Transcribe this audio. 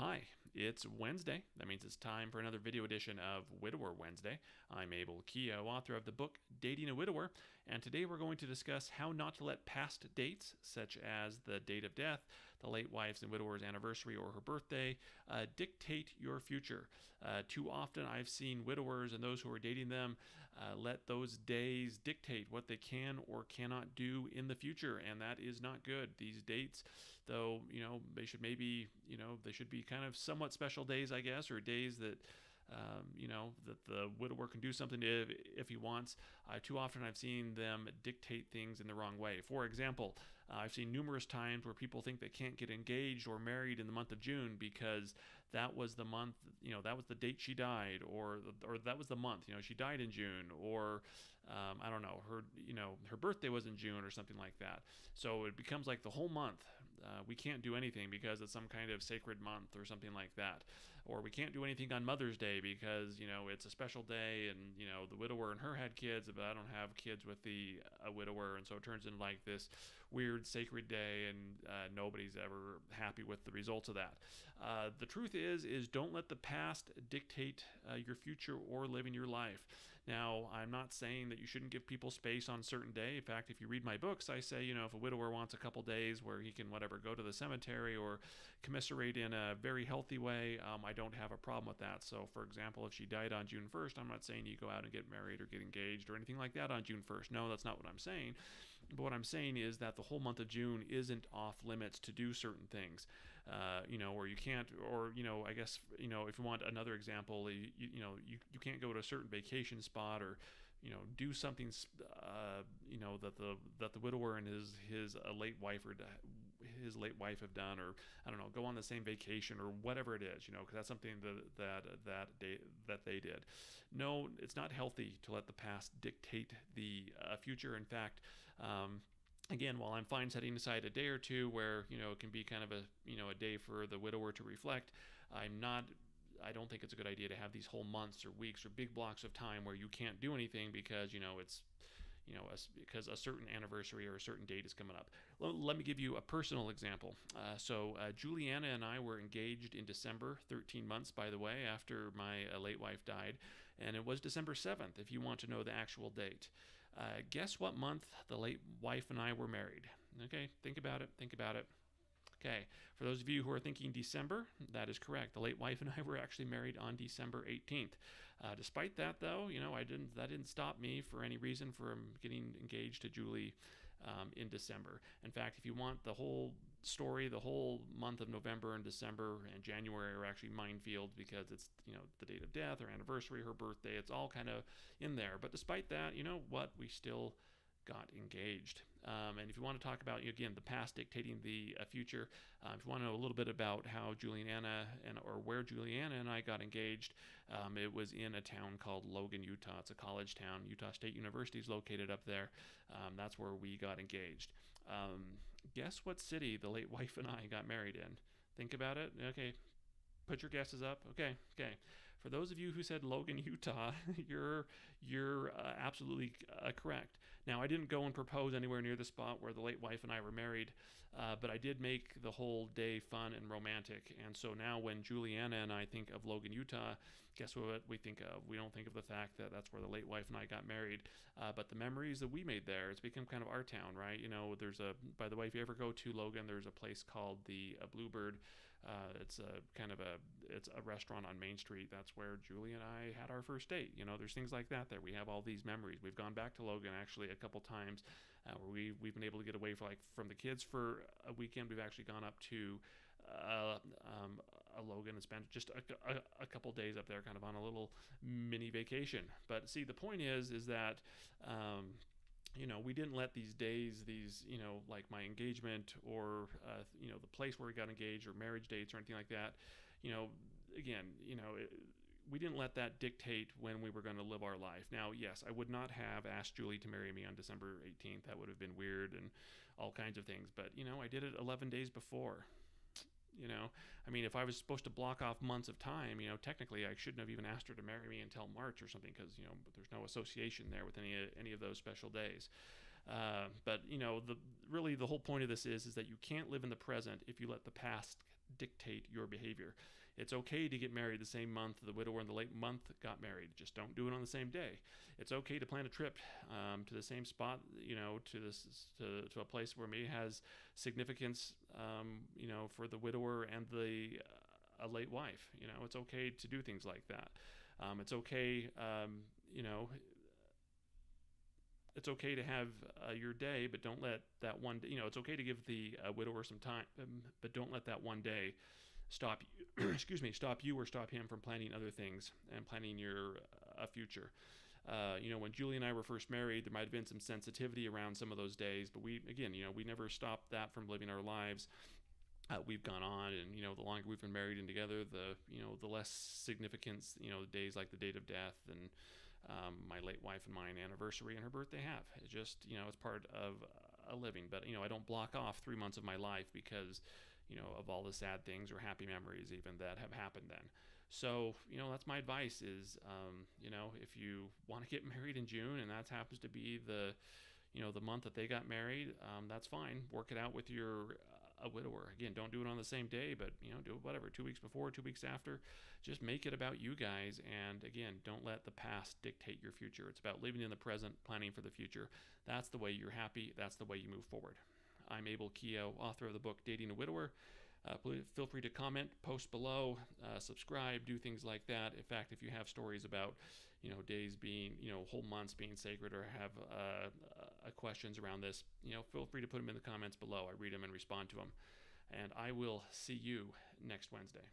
Hi, it's Wednesday. That means it's time for another video edition of Widower Wednesday. I'm Abel Keogh, author of the book Dating a Widower, and today we're going to discuss how not to let past dates, such as the date of death, the late wife's and widower's anniversary, or her birthday, uh, dictate your future. Uh, too often I've seen widowers and those who are dating them uh, let those days dictate what they can or cannot do in the future, and that is not good. These dates, though, you know, they should maybe, you know, they should be kind of somewhat special days, I guess, or days that. Um, you know that the widower can do something if, if he wants. Uh, too often, I've seen them dictate things in the wrong way. For example, uh, I've seen numerous times where people think they can't get engaged or married in the month of June because that was the month, you know, that was the date she died, or or that was the month, you know, she died in June, or um, I don't know, her, you know, her birthday was in June or something like that. So it becomes like the whole month. Uh, we can't do anything because it's some kind of sacred month or something like that or we can't do anything on Mother's Day because you know it's a special day, and you know the widower and her had kids, but I don't have kids with the a widower, and so it turns into like this weird sacred day, and uh, nobody's ever happy with the results of that. Uh, the truth is, is don't let the past dictate uh, your future or living your life. Now, I'm not saying that you shouldn't give people space on certain day. In fact, if you read my books, I say, you know, if a widower wants a couple days where he can, whatever, go to the cemetery or commiserate in a very healthy way, um, I don't have a problem with that. So, for example, if she died on June 1st, I'm not saying you go out and get married or get engaged or anything like that on June 1st. No, that's not what I'm saying. But what I'm saying is that the whole month of June isn't off limits to do certain things. Uh, you know, or you can't, or you know, I guess you know, if you want another example, you, you know, you, you can't go to a certain vacation spot or you know do something uh, you know that the that the widower and his his uh, late wife or his late wife have done or I don't know go on the same vacation or whatever it is you know because that's something that that that they that they did no it's not healthy to let the past dictate the uh, future in fact um, again, while I'm fine setting aside a day or two where you know it can be kind of a you know a day for the widower to reflect, I'm not. I don't think it's a good idea to have these whole months or weeks or big blocks of time where you can't do anything because you know it's you know, because a certain anniversary or a certain date is coming up. Let, let me give you a personal example. Uh, so, uh, Juliana and I were engaged in December, 13 months, by the way, after my uh, late wife died, and it was December 7th, if you want to know the actual date. Uh, guess what month the late wife and I were married? Okay, think about it. Think about it. Okay, for those of you who are thinking December, that is correct. The late wife and I were actually married on December 18th. Uh, despite that, though, you know, I didn't. That didn't stop me for any reason from getting engaged to Julie um, in December. In fact, if you want the whole story, the whole month of November and December and January are actually minefields because it's you know the date of death, her anniversary, her birthday. It's all kind of in there. But despite that, you know what? We still got engaged. Um, and if you want to talk about again the past dictating the uh, future, uh, if you want to know a little bit about how Juliana and or where Juliana and I got engaged, um, it was in a town called Logan, Utah. It's a college town. Utah State University is located up there. Um, that's where we got engaged. Um, guess what city the late wife and I got married in? Think about it. Okay, put your guesses up. Okay, okay. For those of you who said Logan, Utah, you're you're uh, absolutely uh, correct. Now, I didn't go and propose anywhere near the spot where the late wife and I were married, uh, but I did make the whole day fun and romantic. And so now, when Juliana and I think of Logan, Utah, guess what we think of? We don't think of the fact that that's where the late wife and I got married, uh, but the memories that we made there. It's become kind of our town, right? You know, there's a. By the way, if you ever go to Logan, there's a place called the uh, Bluebird. Uh, it's a kind of a it's a restaurant on Main Street. That's where Julie and I had our first date. You know, there's things like that there. We have all these memories. We've gone back to Logan actually a couple times uh, where we we've been able to get away for like from the kids for a weekend. We've actually gone up to uh, um, a Logan and spent just a, a, a, couple days up there, kind of on a little mini vacation. But see, the point is, is that. Um, you know, we didn't let these days, these, you know, like my engagement or, uh, you know, the place where we got engaged or marriage dates or anything like that, you know, again, you know, it, we didn't let that dictate when we were going to live our life. Now, yes, I would not have asked Julie to marry me on December 18th. That would have been weird and all kinds of things. But, you know, I did it 11 days before. You know, I mean, if I was supposed to block off months of time, you know, technically I shouldn't have even asked her to marry me until March or something because, you know, there's no association there with any, any of those special days. Uh, but, you know, the really the whole point of this is, is that you can't live in the present if you let the past dictate your behavior. It's okay to get married the same month the widower in the late month got married. Just don't do it on the same day. It's okay to plan a trip um, to the same spot, you know, to this to, to a place where maybe has significance, um, you know, for the widower and the uh, a late wife. You know, it's okay to do things like that. Um, it's okay, um, you know, it's okay to have uh, your day, but don't let that one. You know, it's okay to give the uh, widower some time, um, but don't let that one day stop you. excuse me, stop you or stop him from planning other things and planning your uh, future. Uh, you know, when Julie and I were first married, there might have been some sensitivity around some of those days, but we, again, you know, we never stopped that from living our lives. Uh, we've gone on, and you know, the longer we've been married and together, the you know, the less significance, you know, days like the date of death and um, my late wife and mine anniversary and her birthday have. It's just you know, it's part of a living. But you know, I don't block off three months of my life because you know of all the sad things or happy memories even that have happened then. So you know, that's my advice. Is um, you know, if you want to get married in June and that happens to be the you know the month that they got married, um, that's fine. Work it out with your a widower. Again, don't do it on the same day, but you know, do it whatever, two weeks before, two weeks after. Just make it about you guys. And again, don't let the past dictate your future. It's about living in the present, planning for the future. That's the way you're happy. That's the way you move forward. I'm Abel Keogh, author of the book Dating a Widower. Uh, please feel free to comment, post below, uh, subscribe, do things like that. In fact, if you have stories about, you know, days being, you know, whole months being sacred, or have uh, uh, questions around this, you know, feel free to put them in the comments below. I read them and respond to them. And I will see you next Wednesday.